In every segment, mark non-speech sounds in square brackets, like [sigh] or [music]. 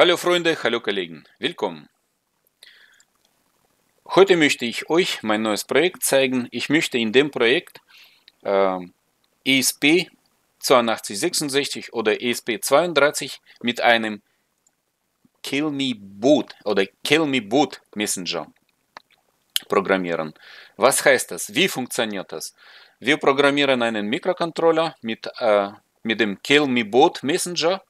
Hallo Freunde, hallo Kollegen, willkommen. Heute möchte ich euch mein neues Projekt zeigen. Ich möchte in dem Projekt äh, ESP 8266 oder ESP32 mit einem Kill Me Boot oder Kill Me Boot Messenger programmieren. Was heißt das? Wie funktioniert das? Wir programmieren einen Mikrocontroller mit, äh, mit dem Kill Me Boot Messenger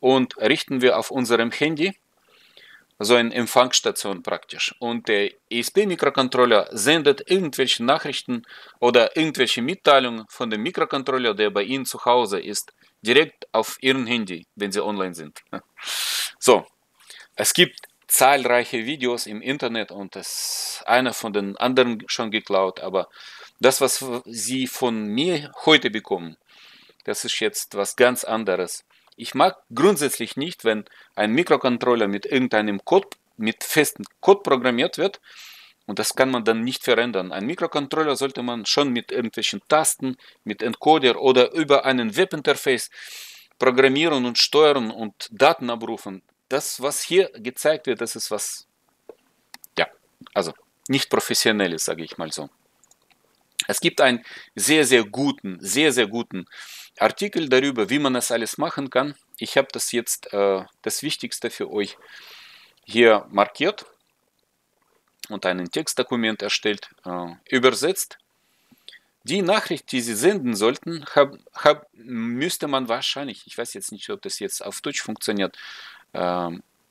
und richten wir auf unserem Handy so eine Empfangsstation praktisch. Und der ESP-Mikrocontroller sendet irgendwelche Nachrichten oder irgendwelche Mitteilungen von dem Mikrocontroller, der bei Ihnen zu Hause ist, direkt auf Ihren Handy, wenn Sie online sind. [laughs] So, es gibt zahlreiche Videos im Internet und ist einer von den anderen schon geklaut, aber das, was Sie von mir heute bekommen, das ist jetzt was ganz anderes. Ich mag grundsätzlich nicht, wenn ein Mikrocontroller mit irgendeinem Code, mit festem Code programmiert wird und das kann man dann nicht verändern. Ein Mikrocontroller sollte man schon mit irgendwelchen Tasten, mit Encoder oder über einen Webinterface programmieren und steuern und Daten abrufen. Das, was hier gezeigt wird, das ist was, ja, also nicht professionelles, sage ich mal so. Es gibt einen sehr, sehr guten, sehr, sehr guten Artikel darüber, wie man das alles machen kann. Ich habe das jetzt, äh, das Wichtigste für euch hier markiert und ein Textdokument erstellt, äh, übersetzt. Die Nachricht, die Sie senden sollten, hab, hab, müsste man wahrscheinlich, ich weiß jetzt nicht, ob das jetzt auf Deutsch funktioniert, äh,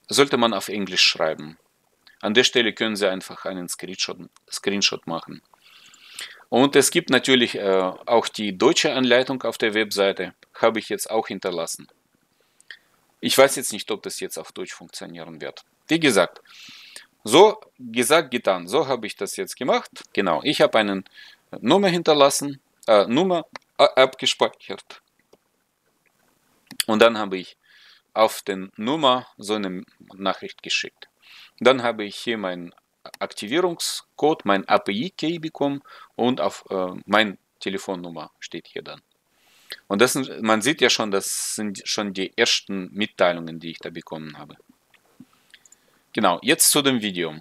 sollte man auf Englisch schreiben. An der Stelle können Sie einfach einen Screenshot, Screenshot machen. Und es gibt natürlich äh, auch die deutsche Anleitung auf der Webseite, habe ich jetzt auch hinterlassen. Ich weiß jetzt nicht, ob das jetzt auf Deutsch funktionieren wird. Wie gesagt, so gesagt, getan. So habe ich das jetzt gemacht. Genau, ich habe eine Nummer hinterlassen, äh, Nummer äh, abgespeichert. Und dann habe ich auf den Nummer so eine Nachricht geschickt. Dann habe ich hier mein Aktivierungscode, mein API-Key bekommen und auf äh, mein Telefonnummer steht hier dann. Und das sind, man sieht ja schon, das sind schon die ersten Mitteilungen, die ich da bekommen habe. Genau, jetzt zu dem Video.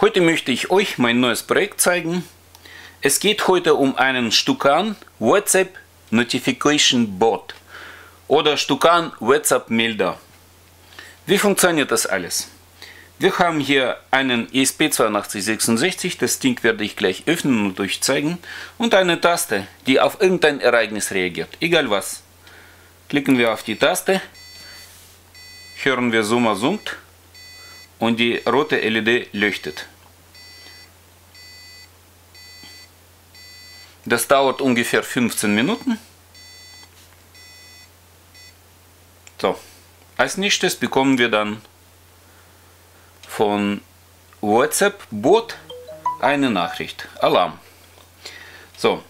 Heute möchte ich euch mein neues Projekt zeigen. Es geht heute um einen Stukan WhatsApp Notification Bot oder Stukan WhatsApp Melder. Wie funktioniert das alles? Wir haben hier einen ESP8266, das Ding werde ich gleich öffnen und euch zeigen, und eine Taste, die auf irgendein Ereignis reagiert, egal was. Klicken wir auf die Taste, hören wir Summa summt und die rote LED leuchtet. Das dauert ungefähr 15 Minuten. So, als nächstes bekommen wir dann von WhatsApp-Bot eine Nachricht. Alarm. So.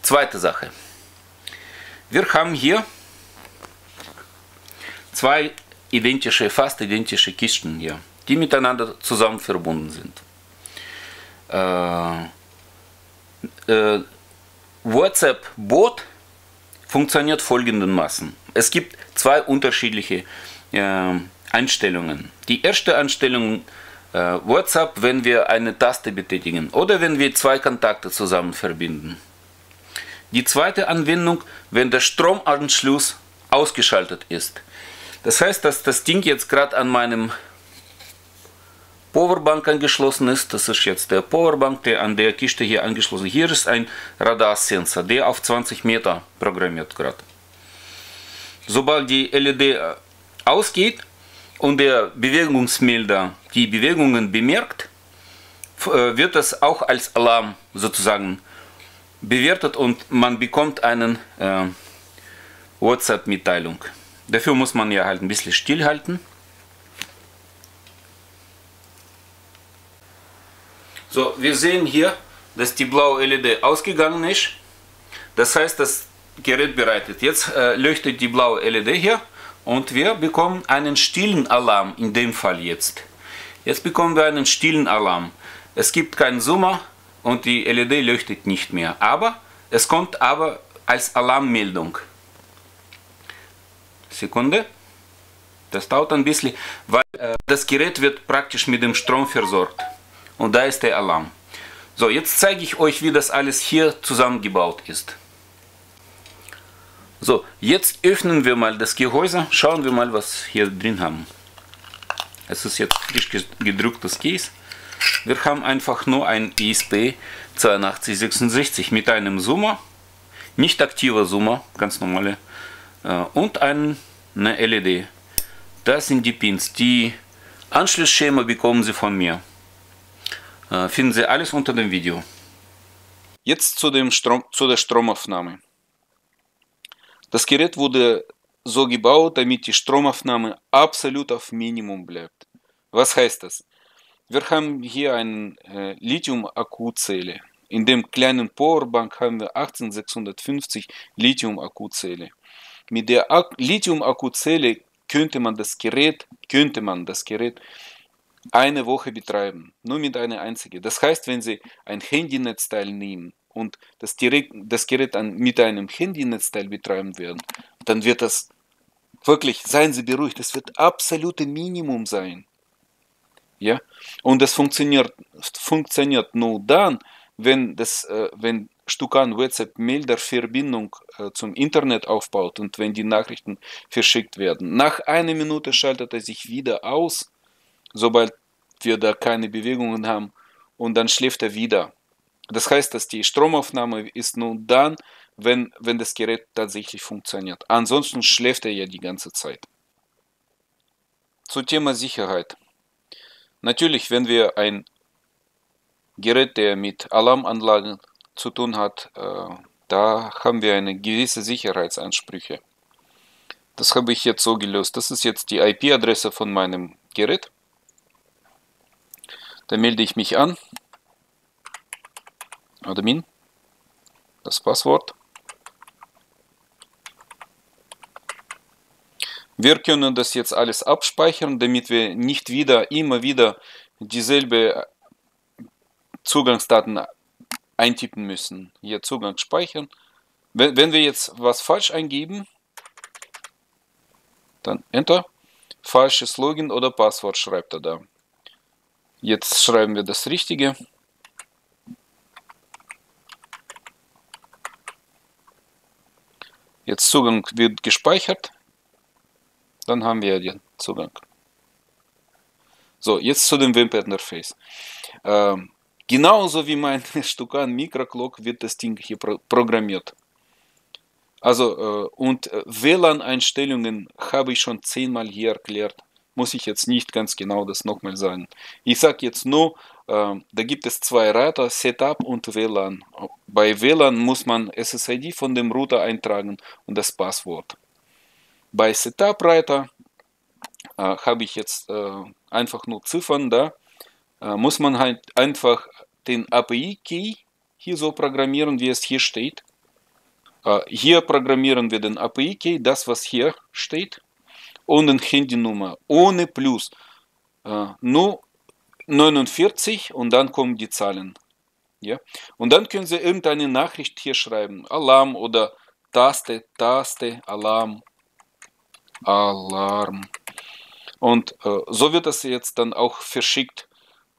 Zweite Sache. Wir haben hier zwei identische, fast identische Kisten hier, die miteinander zusammen verbunden sind. Äh, äh, WhatsApp-Bot funktioniert folgendermaßen. Es gibt zwei unterschiedliche äh, Einstellungen. Die erste Einstellung äh, WhatsApp, wenn wir eine Taste betätigen oder wenn wir zwei Kontakte zusammen verbinden. Die zweite Anwendung, wenn der Stromanschluss ausgeschaltet ist. Das heißt, dass das Ding jetzt gerade an meinem Powerbank angeschlossen ist. Das ist jetzt der Powerbank, der an der Kiste hier angeschlossen ist. Hier ist ein Radarsensor, der auf 20 Meter programmiert gerade. Sobald die LED ausgeht, und der Bewegungsmelder die Bewegungen bemerkt, äh, wird das auch als Alarm sozusagen bewertet und man bekommt eine äh, WhatsApp-Mitteilung. Dafür muss man ja halt ein bisschen stillhalten. So, wir sehen hier, dass die blaue LED ausgegangen ist. Das heißt, das Gerät bereitet. Jetzt äh, leuchtet die blaue LED hier und wir bekommen einen stillen Alarm, in dem Fall jetzt. Jetzt bekommen wir einen stillen Alarm. Es gibt keinen Summer und die LED leuchtet nicht mehr. Aber es kommt aber als Alarmmeldung. Sekunde. Das dauert ein bisschen, weil äh, das Gerät wird praktisch mit dem Strom versorgt. Und da ist der Alarm. So, jetzt zeige ich euch, wie das alles hier zusammengebaut ist. So, jetzt öffnen wir mal das Gehäuse, schauen wir mal, was hier drin haben. Es ist jetzt frisch gedrucktes Case. Wir haben einfach nur ein ISP 8266 mit einem Zoomer, nicht aktiver Zoomer, ganz normale, äh, und eine LED. Das sind die Pins. Die Anschlussschema bekommen Sie von mir. Äh, finden Sie alles unter dem Video. Jetzt zu, dem Strom, zu der Stromaufnahme. Das Gerät wurde so gebaut, damit die Stromaufnahme absolut auf Minimum bleibt. Was heißt das? Wir haben hier eine äh, Lithium-Akkuzelle. In dem kleinen Powerbank haben wir 18650 Lithium-Akkuzelle. Mit der Lithium-Akkuzelle könnte man das Gerät, könnte man das Gerät eine Woche betreiben, nur mit einer einzigen. Das heißt, wenn Sie ein Handynetzteil nehmen und das, direkt, das Gerät an, mit einem Handynetzteil betreiben werden, dann wird das wirklich, seien Sie beruhigt, das wird absolute Minimum sein. Ja? Und das funktioniert, funktioniert nur dann, wenn, das, äh, wenn Stukan WhatsApp Melderverbindung äh, zum Internet aufbaut und wenn die Nachrichten verschickt werden. Nach einer Minute schaltet er sich wieder aus, sobald wir da keine Bewegungen haben und dann schläft er wieder. Das heißt, dass die Stromaufnahme ist nur dann, wenn, wenn das Gerät tatsächlich funktioniert. Ansonsten schläft er ja die ganze Zeit. Zum Thema Sicherheit. Natürlich, wenn wir ein Gerät, der mit Alarmanlagen zu tun hat, äh, da haben wir eine gewisse Sicherheitsansprüche. Das habe ich jetzt so gelöst. Das ist jetzt die IP-Adresse von meinem Gerät. Da melde ich mich an. Admin. Das Passwort. Wir können das jetzt alles abspeichern, damit wir nicht wieder, immer wieder dieselbe Zugangsdaten eintippen müssen. Hier Zugang speichern. Wenn, wenn wir jetzt was falsch eingeben, dann Enter. Falsches Login oder Passwort schreibt er da. Jetzt schreiben wir das Richtige. Jetzt Zugang wird gespeichert. Dann haben wir den Zugang. So, jetzt zu dem Web-Interface. Ähm, genauso wie mein [laughs] Stukan Mikroclock wird das Ding hier pro programmiert. Also, äh, und äh, WLAN-Einstellungen habe ich schon zehnmal hier erklärt. Muss ich jetzt nicht ganz genau das nochmal sagen. Ich sage jetzt nur, äh, da gibt es zwei Reiter, Setup und WLAN. Bei WLAN muss man SSID von dem Router eintragen und das Passwort. Bei Setup-Reiter äh, habe ich jetzt äh, einfach nur Ziffern da. Äh, muss man halt einfach den API-Key hier so programmieren, wie es hier steht. Äh, hier programmieren wir den API-Key, das was hier steht, und eine Handynummer ohne Plus. Äh, nur 49 und dann kommen die Zahlen. Ja? Und dann können Sie irgendeine Nachricht hier schreiben. Alarm oder Taste, Taste, Alarm Alarm. Und äh, so wird das jetzt dann auch verschickt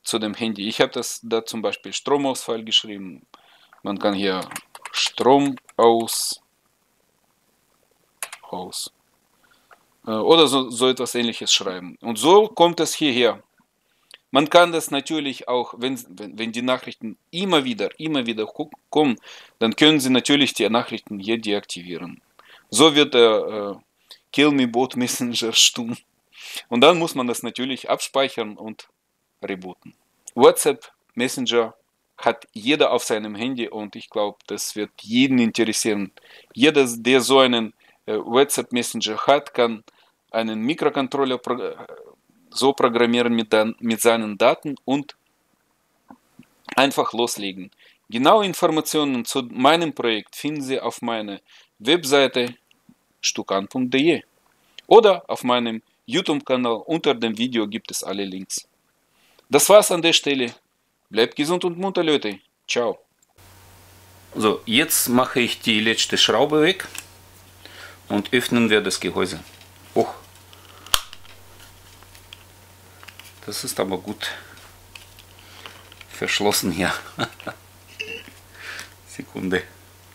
zu dem Handy. Ich habe das da zum Beispiel Stromausfall geschrieben. Man kann hier Strom aus, aus oder so, so etwas ähnliches schreiben. Und so kommt es hierher. Man kann das natürlich auch, wenn, wenn, wenn die Nachrichten immer wieder, immer wieder kommen, dann können Sie natürlich die Nachrichten hier deaktivieren. So wird der äh, Kill Me Bot Messenger [laughs] stumm. Und dann muss man das natürlich abspeichern und rebooten. WhatsApp Messenger hat jeder auf seinem Handy und ich glaube, das wird jeden interessieren. Jeder, der so einen äh, WhatsApp Messenger hat, kann einen Mikrocontroller so programmieren mit, mit seinen Daten und einfach loslegen. Genaue Informationen zu meinem Projekt finden Sie auf meiner Webseite stukan.de oder auf meinem YouTube-Kanal unter dem Video gibt es alle Links. Das war's an der Stelle. Bleibt gesund und munter, Leute. Ciao. So, jetzt mache ich die letzte Schraube weg und öffnen wir das Gehäuse. Oh. Das ist aber gut verschlossen hier. [laughs] Sekunde.